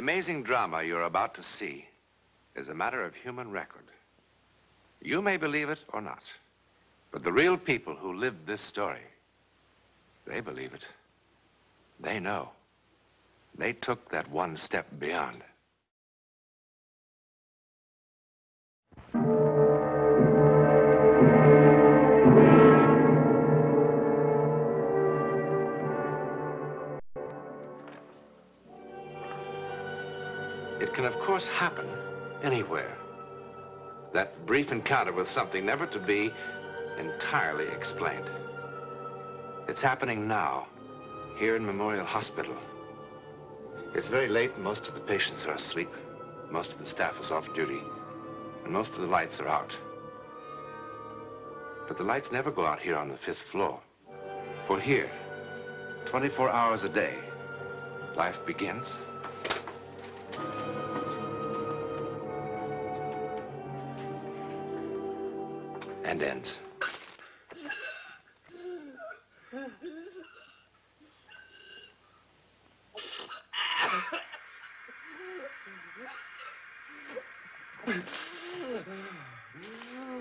amazing drama you're about to see is a matter of human record. You may believe it or not, but the real people who lived this story, they believe it. They know. They took that one step beyond. It can, of course, happen anywhere. That brief encounter with something never to be entirely explained. It's happening now, here in Memorial Hospital. It's very late and most of the patients are asleep. Most of the staff is off duty. And most of the lights are out. But the lights never go out here on the fifth floor. For here, 24 hours a day, life begins and ends.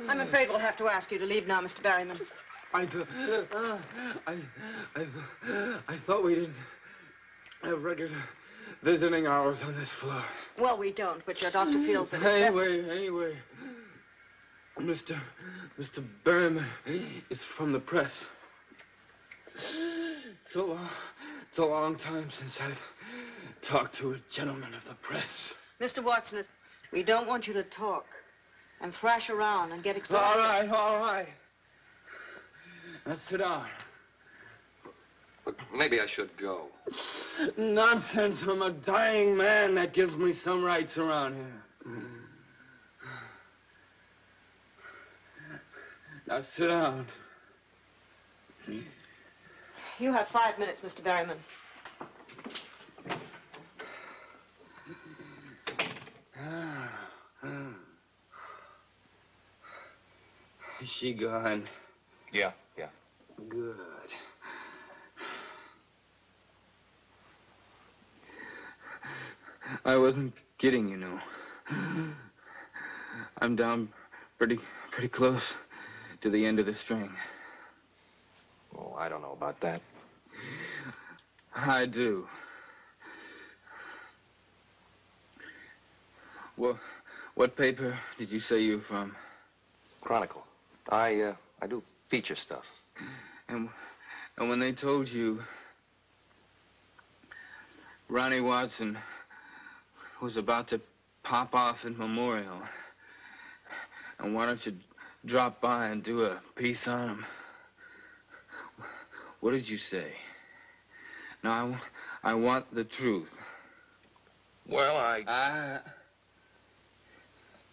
I'm afraid we'll have to ask you to leave now, Mr. Berryman. I, th- uh, I, I, th- I thought we didn't have regular visiting hours on this floor. Well, we don't, but your doctor feels that it's. Anyway, anyway, Mr. Mr. Berryman is from the press. It's a long, it's a long time since I've talked to a gentleman of the press. Mr. Watson, we don't want you to talk and thrash around and get exhausted. All right, all right. Now sit down. Look, maybe I should go. Nonsense. I'm a dying man. That gives me some rights around here. Now sit down. You have five minutes, Mr. Berryman. Is she gone? Yeah, yeah. Good. I wasn't kidding, you know. I'm down pretty, pretty close to the end of the string. Oh, I don't know about that. I do. Well, what paper did you say you were from? Chronicle. I, uh, I do feature stuff. And, and when they told you Ronnie Watson was about to pop off in Memorial, and why don't you drop by and do a piece on him? What did you say? Now, I, I want the truth. Well, I... I...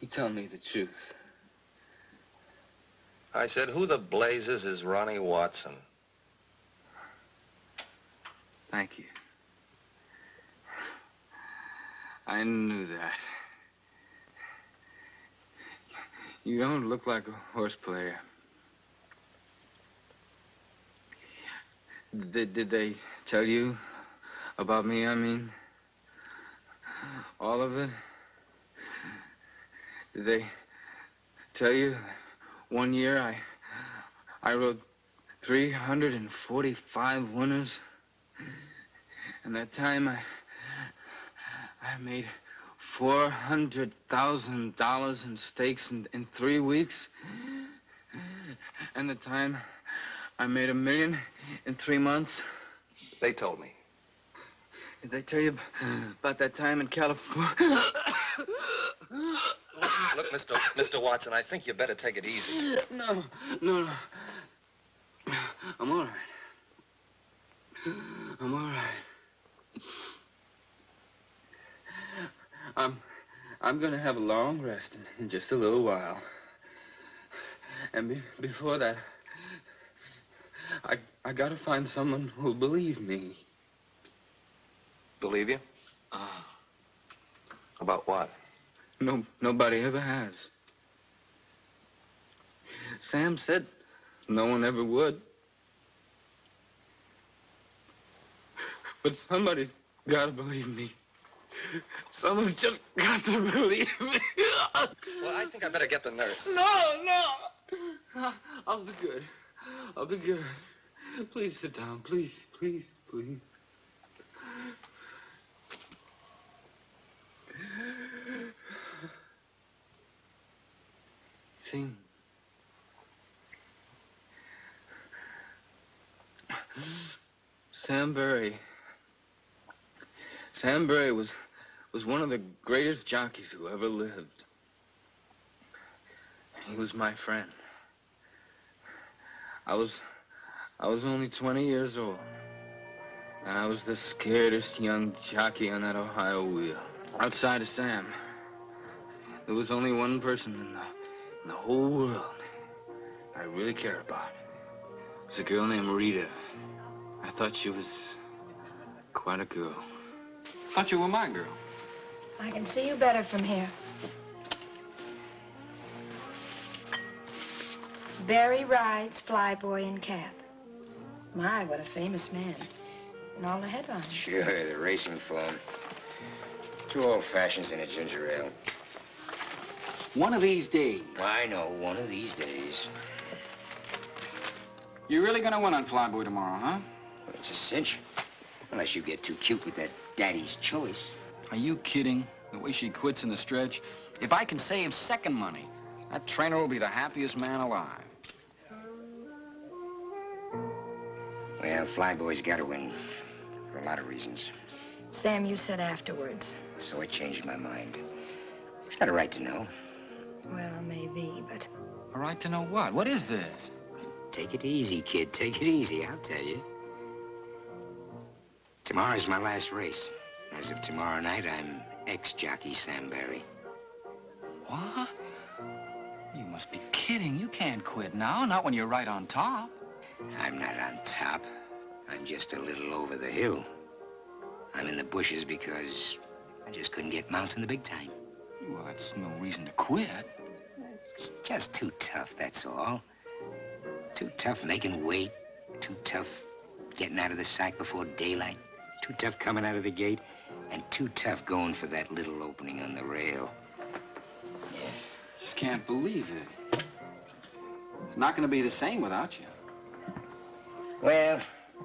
You tell me the truth. I said, who the blazes is Ronnie Watson? Thank you. I knew that. You don't look like a horse player. Did, did they tell you about me, I mean? All of it? Did they tell you one year I I rode 345 winners? And that time I I made four hundred thousand dollars in stakes in, in three weeks. And the time I made a million in three months. They told me. Did they tell you about that time in California? Look, Mr. Mr. Watson, I think you better take it easy. No, no, no. I'm all right. I'm all right. I'm, I'm gonna have a long rest in, just a little while. And be, before that, I, I gotta find someone who'll believe me. Believe you? Ah. About what? No, nobody ever has. Sam said no one ever would. But somebody's gotta believe me. Someone's just got to believe me. Well, I think I better get the nurse. No, no. I'll be good. I'll be good. Please sit down. Please, please, please. See? Sam Barry. Sam Barry was was one of the greatest jockeys who ever lived. He was my friend. I was I was only 20 years old. And I was the scaredest young jockey on that Ohio wheel. Outside of Sam, there was only one person in the, in the whole world I really cared about. It was a girl named Rita. I thought she was quite a girl. Thought you were my girl. I can see you better from here. Barry rides flyboy in cab. My, what a famous man. And all the headlines. Sure, the racing form. Two old fashions and a ginger ale. One of these days. I know, one of these days. You're really gonna win on Flyboy tomorrow, huh? Well, it's a cinch. Unless you get too cute with that daddy's choice. Are you kidding? The way she quits in the stretch. If I can save second money, that trainer will be the happiest man alive. Well, Flyboy's got to win for a lot of reasons. Sam, you said afterwards. So I changed my mind. She's got a right to know. Well, maybe, but A right to know what? What is this? Take it easy, kid. Take it easy, I'll tell you. Tomorrow's my last race. As of tomorrow night, I'm ex-jockey Sam Barry. What? You must be kidding. You can't quit now, not when you're right on top. I'm not on top. I'm just a little over the hill. I'm in the bushes because I just couldn't get mounts in the big time. Well, that's no reason to quit. It's just too tough, that's all. Too tough making weight. Too tough getting out of the sack before daylight. Too tough coming out of the gate. And too tough going for that little opening on the rail. Yeah. Just can't believe it. It's not gonna be the same without you. Well,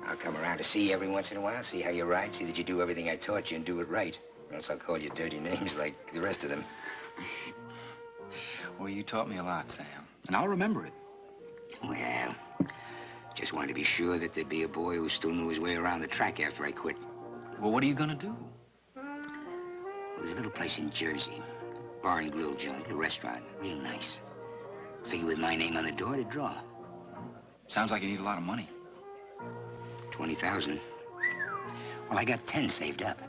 I'll come around to see you every once in a while, see how you ride, see that you do everything I taught you and do it right. Or else I'll call you dirty names like the rest of them. Well, you taught me a lot, Sam. And I'll remember it. Well, just wanted to be sure that there'd be a boy who still knew his way around the track after I quit. Well, what are you gonna do? There's a little place in Jersey. Bar and grill joint, a restaurant. Real nice. Figure with my name on the door to draw. Sounds like you need a lot of money. 20,000. Well, I got 10 saved up.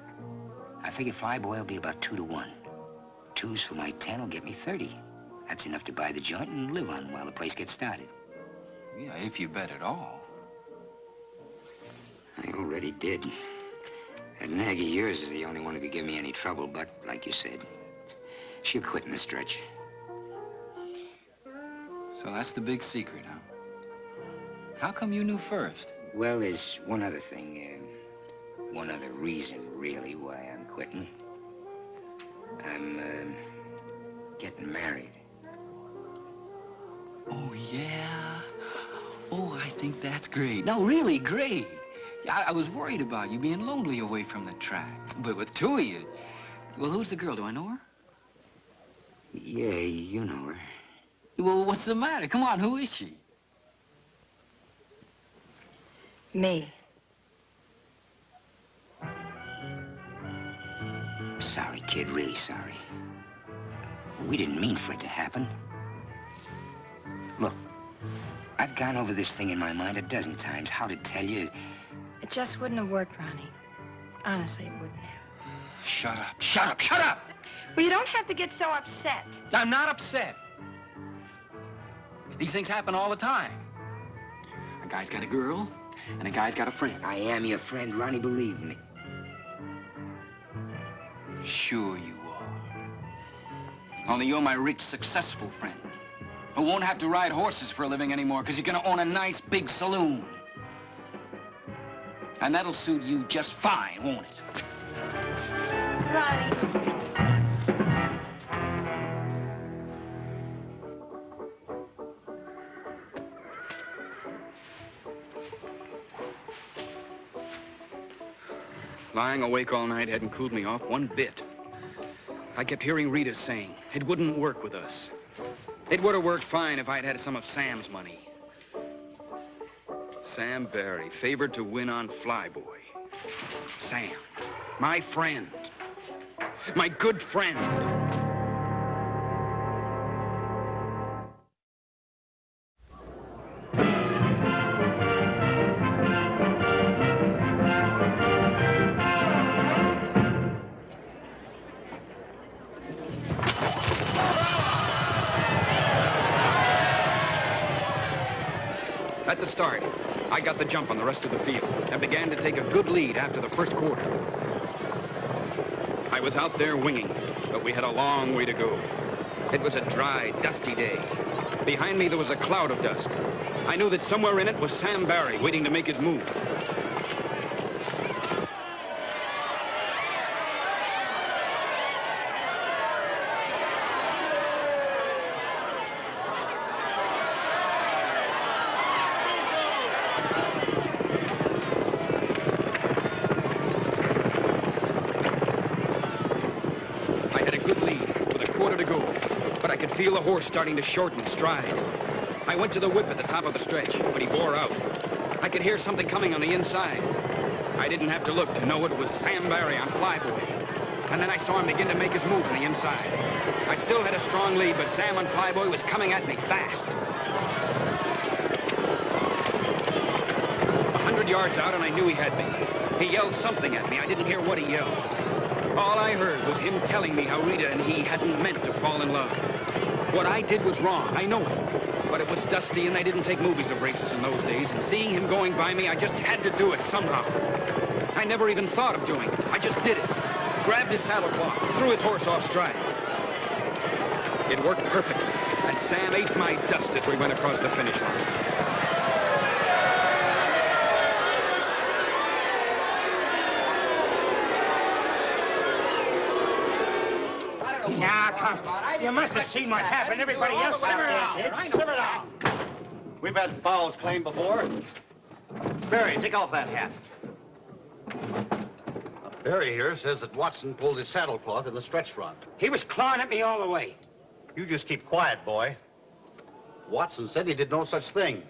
I figure Flyboy will be about two to one. Twos for my 10 will get me 30. That's enough to buy the joint and live on while the place gets started. Yeah, if you bet at all. I already did. That nag of yours is the only one who could give me any trouble, but like you said, she'll quit in the stretch. So that's the big secret, huh? How come you knew first? Well, there's one other thing, uh, one other reason, really, why I'm quitting. I'm, uh, getting married. Oh, yeah? Oh, I think that's great. No, really great. Yeah, I, I was worried about you being lonely away from the track. But with two of you... Well, who's the girl? Do I know her? Yeah, you know her. Well, what's the matter? Come on, who is she? me. Sorry, kid, really sorry. We didn't mean for it to happen. Look, I've gone over this thing in my mind a dozen times, how to tell you. It just wouldn't have worked, Ronnie. Honestly, it wouldn't have. Shut up, shut up, shut up! Well, you don't have to get so upset. I'm not upset. These things happen all the time. A guy's got a girl, and a guy's got a friend. I am your friend, Ronnie, believe me. Sure you are. Only you're my rich, successful friend who won't have to ride horses for a living anymore because you're gonna own a nice big saloon. And that'll suit you just fine, won't it? Ronnie. Lying awake all night hadn't cooled me off one bit. I kept hearing Rita saying it wouldn't work with us. It would have worked fine if I'd had some of Sam's money. Sam Barry, favored to win on Flyboy. Sam, my friend. My good friend. Jump on the rest of the field and began to take a good lead after the first quarter. I was out there winging, but we had a long way to go. It was a dry, dusty day. Behind me, there was a cloud of dust. I knew that somewhere in it was Sam Barry waiting to make his move. I had a good lead with a quarter to go, but I could feel the horse starting to shorten stride. I went to the whip at the top of the stretch, but he bore out. I could hear something coming on the inside. I didn't have to look to know it was Sam Barry on Flyboy. And then I saw him begin to make his move on the inside. I still had a strong lead, but Sam on Flyboy was coming at me fast. A hundred yards out, and I knew he had me. He yelled something at me. I didn't hear what he yelled. All I heard was him telling me how Rita and he hadn't meant to fall in love. What I did was wrong, I know it. But it was dusty and they didn't take movies of races in those days, and seeing him going by me, I just had to do it somehow. I never even thought of doing it. I just did it. Grabbed his saddle cloth, threw his horse off stride. It worked perfectly, and Sam ate my dust as we went across the finish line. Come. You must have seen what happened. Everybody else out there did. Simmer down. We've had fouls claimed before. Barry, take off that hat. Barry here says that Watson pulled his saddle cloth in the stretch run. He was clawing at me all the way. You just keep quiet, boy. Watson said he did no such thing.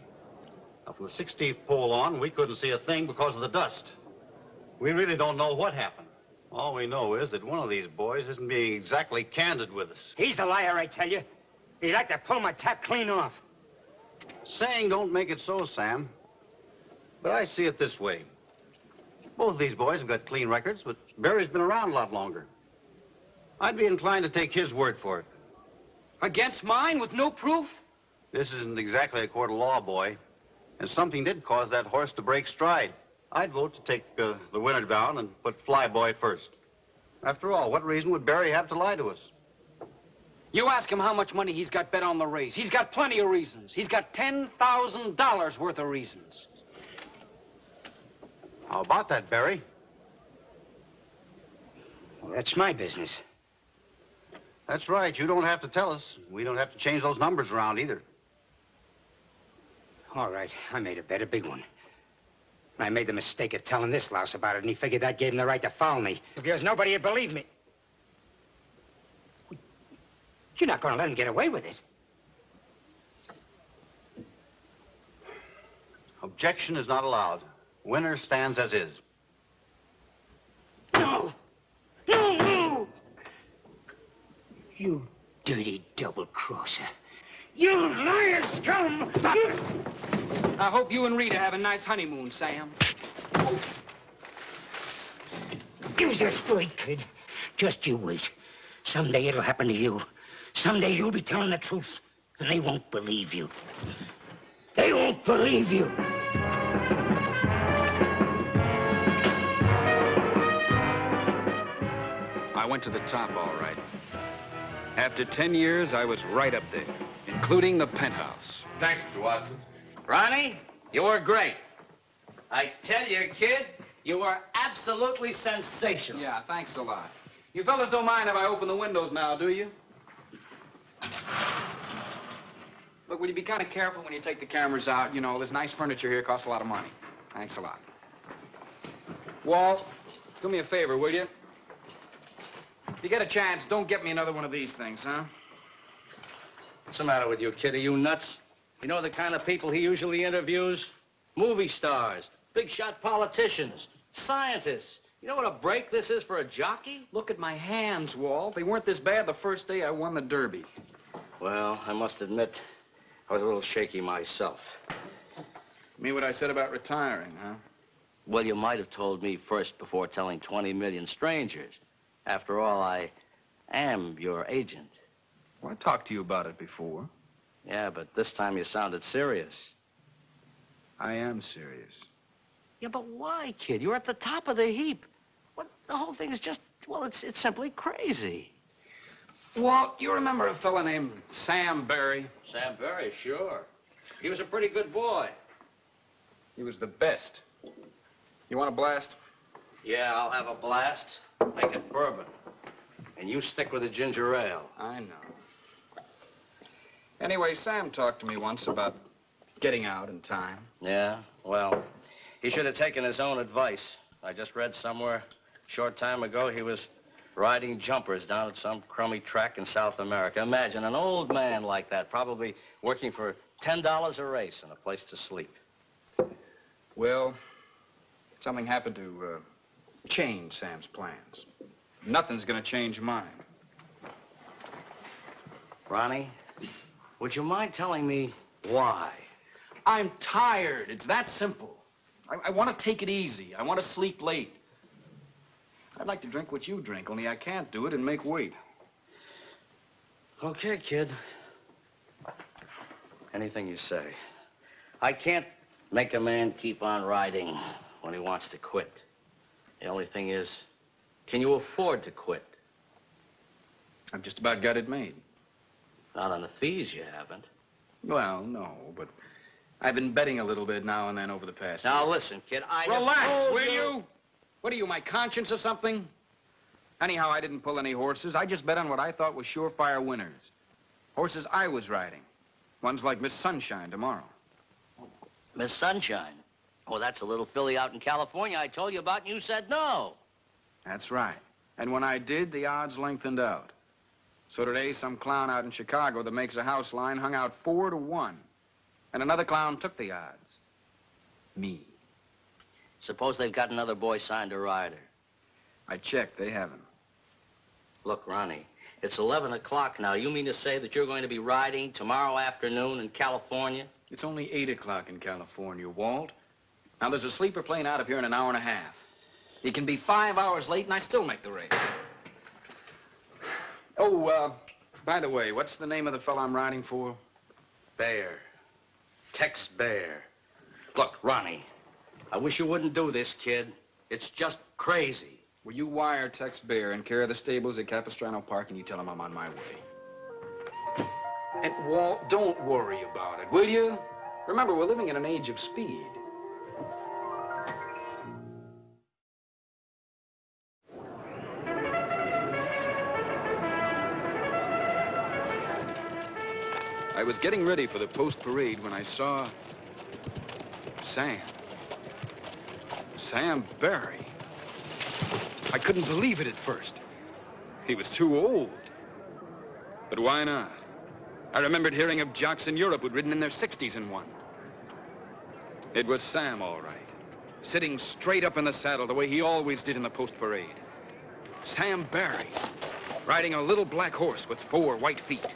Now, from the 16th pole on, we couldn't see a thing because of the dust. We really don't know what happened. All we know is that one of these boys isn't being exactly candid with us. He's the liar, I tell you. He'd like to pull my tap clean off. Saying don't make it so, Sam. But I see it this way. Both of these boys have got clean records, but Barry's been around a lot longer. I'd be inclined to take his word for it. Against mine with no proof? This isn't exactly a court of law, boy. And something did cause that horse to break stride. I'd vote to take uh, the winner down and put Flyboy first. After all, what reason would Barry have to lie to us? You ask him how much money he's got bet on the race. He's got plenty of reasons. He's got $10,000 worth of reasons. How about that, Barry? Well, that's my business. That's right. You don't have to tell us. We don't have to change those numbers around either. All right, I made a bet, a big one. I made the mistake of telling this louse about it, and he figured that gave him the right to foul me, because nobody would believe me. You're not going to let him get away with it. Objection is not allowed. Winner stands as is. No! No, no! You dirty double-crosser. You lying scum! Stop! I hope you and Rita have a nice honeymoon, Sam. You just wait, kid. Just you wait. Someday it'll happen to you. Someday you'll be telling the truth, and they won't believe you. They won't believe you. I went to the top all right. After 10 years, I was right up there, including the penthouse. Thanks, Mr. Watson. Ronnie, you were great. I tell you, kid, you were absolutely sensational. Yeah, thanks a lot. You fellas don't mind if I open the windows now, do you? Look, will you be kind of careful when you take the cameras out? You know, this nice furniture here costs a lot of money. Thanks a lot. Walt, do me a favor, will you? If you get a chance, don't get me another one of these things, huh? What's the matter with you, kid? Are you nuts? You know the kind of people he usually interviews? Movie stars, big shot politicians, scientists. You know what a break this is for a jockey? Look at my hands, Walt. They weren't this bad the first day I won the Derby. Well, I must admit, I was a little shaky myself. Mean what I said about retiring, huh? Well, you might have told me first before telling 20 million strangers. After all, I am your agent. Well, I talked to you about it before. Yeah, but this time you sounded serious. I am serious. Yeah, but why, kid? You're at the top of the heap. What, the whole thing is just, well, it's, it's simply crazy. Walt, you remember a fella named Sam Barry? Sam Barry, sure. He was a pretty good boy. He was the best. You want a blast? Yeah, I'll have a blast. Make it bourbon. And you stick with the ginger ale. I know. Anyway, Sam talked to me once about getting out in time. Yeah, well, he should have taken his own advice. I just read somewhere a short time ago he was riding jumpers down at some crummy track in South America. Imagine an old man like that, probably working for $10 a race and a place to sleep. Well, something happened to uh, change Sam's plans. Nothing's gonna change mine. Ronnie, would you mind telling me why? I'm tired. It's that simple. I, I want to take it easy. I want to sleep late. I'd like to drink what you drink, only I can't do it and make weight. Okay, kid. Anything you say. I can't make a man keep on riding when he wants to quit. The only thing is, can you afford to quit? I've just about got it made. Not on the fees, you haven't. Well, no, but I've been betting a little bit now and then over the past Now, year. listen, kid, I Relax, will you? What are you, my conscience or something? Anyhow, I didn't pull any horses. I just bet on what I thought was surefire winners. Horses I was riding. Ones like Miss Sunshine tomorrow. Miss Sunshine. Oh, that's a little filly out in California I told you about, and you said no. That's right. And when I did, the odds lengthened out. So today, some clown out in Chicago that makes a house line hung out four to one. And another clown took the odds. Me. Suppose they've got another boy signed a rider. I checked, they haven't. Look, Ronnie, it's 11 o'clock now. You mean to say that you're going to be riding tomorrow afternoon in California? It's only 8 o'clock in California, Walt. Now, there's a sleeper plane out of here in an hour and a half. It can be five hours late, and I still make the race. Oh, uh, by the way, what's the name of the fellow I'm riding for? Bear. Tex Bear. Look, Ronnie, I wish you wouldn't do this, kid. It's just crazy. Will you wire Tex Bear in care of the stables at Capistrano Park, and you tell him I'm on my way? And, Walt, don't worry about it, will you? Remember, we're living in an age of speed. I was getting ready for the post-parade when I saw Sam. Sam Barry. I couldn't believe it at first. He was too old. But why not? I remembered hearing of jocks in Europe who'd ridden in their 60s and won. It was Sam, all right. Sitting straight up in the saddle the way he always did in the post-parade. Sam Barry, riding a little black horse with four white feet.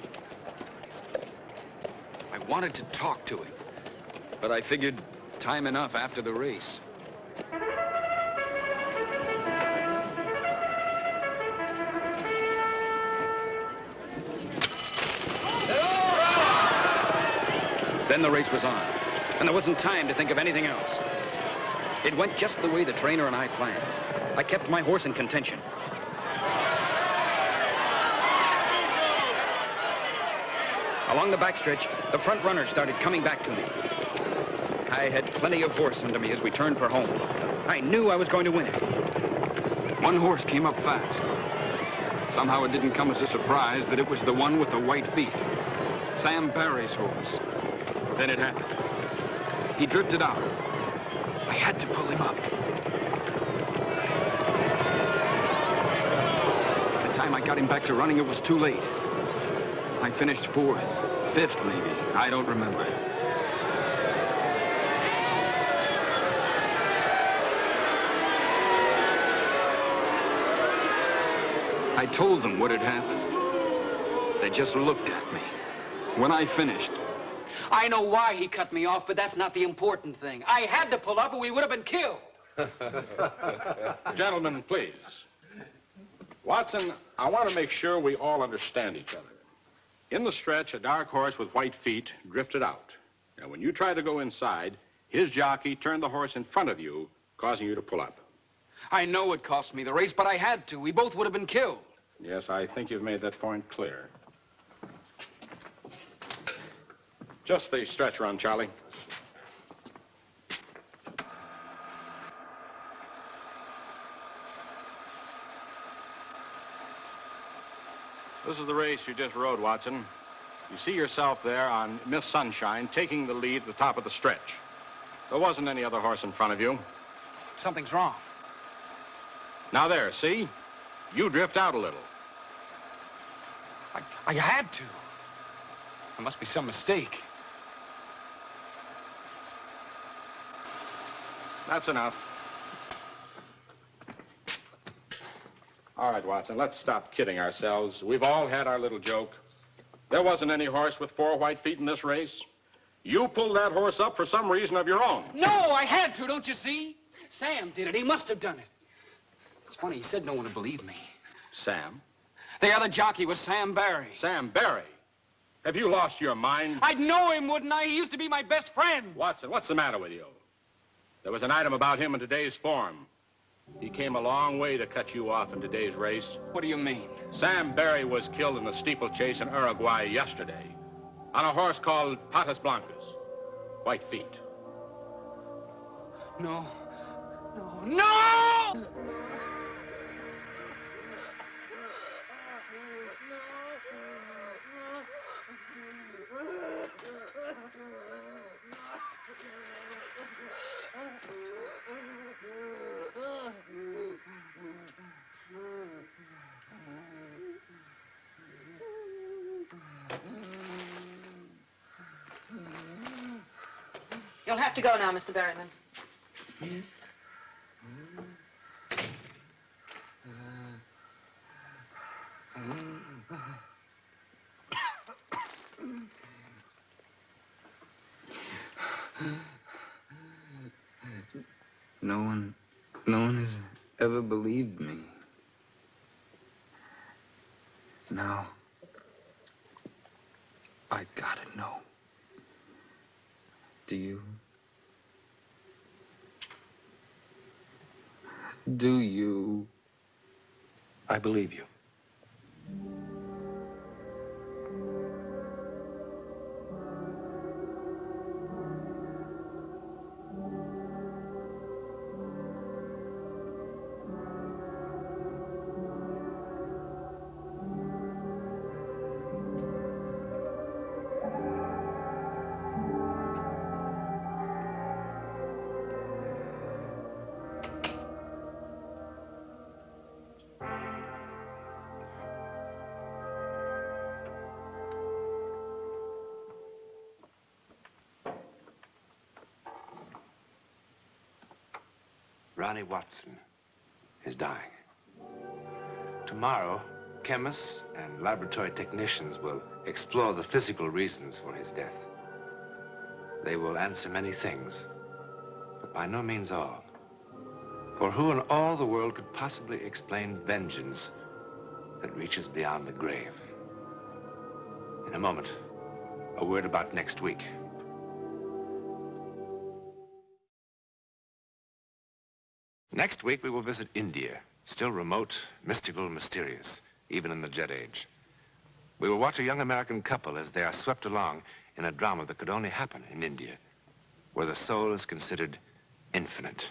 Wanted to talk to him, but I figured time enough after the race. Then the race was on, and there wasn't time to think of anything else. It went just the way the trainer and I planned. I kept my horse in contention. Along the backstretch, the front runner started coming back to me. I had plenty of horse under me as we turned for home. I knew I was going to win it. One horse came up fast. Somehow it didn't come as a surprise that it was the one with the white feet. Sam Barry's horse. Then it happened. He drifted out. I had to pull him up. By the time I got him back to running, it was too late. I finished fourth, fifth maybe. I don't remember. I told them what had happened. They just looked at me. When I finished, I know why he cut me off, but that's not the important thing. I had to pull up or we would have been killed. Gentlemen, please. Watson, I want to make sure we all understand each other. In the stretch, a dark horse with white feet drifted out. Now, when you tried to go inside, his jockey turned the horse in front of you, causing you to pull up. I know it cost me the race, but I had to. We both would have been killed. Yes, I think you've made that point clear. Just the stretch run, Charlie. This is the race you just rode, Watson. You see yourself there on Miss Sunshine taking the lead at the top of the stretch. There wasn't any other horse in front of you. Something's wrong. Now there, see? You drift out a little. I, I had to. There must be some mistake. That's enough. All right, Watson, let's stop kidding ourselves. We've all had our little joke. There wasn't any horse with four white feet in this race. You pulled that horse up for some reason of your own. No, I had to, don't you see? Sam did it. He must have done it. It's funny, he said no one would believe me. Sam? The other jockey was Sam Barry. Sam Barry? Have you lost your mind? I'd know him, wouldn't I? He used to be my best friend. Watson, what's the matter with you? There was an item about him in today's form. He came a long way to cut you off in today's race. What do you mean? Sam Barry was killed in a steeplechase in Uruguay yesterday on a horse called Patas Blancas. White feet. No. No. No! Have to go now, Mr. Berryman. No one, no one has ever believed me. Now, I gotta know. Do you? Do you? I believe you. Ronnie Watson is dying. Tomorrow, chemists and laboratory technicians will explore the physical reasons for his death. They will answer many things, but by no means all. For who in all the world could possibly explain vengeance that reaches beyond the grave? In a moment, a word about next week. Next week, we will visit India, still remote, mystical, mysterious, even in the jet age. We will watch a young American couple as they are swept along in a drama that could only happen in India, where the soul is considered infinite.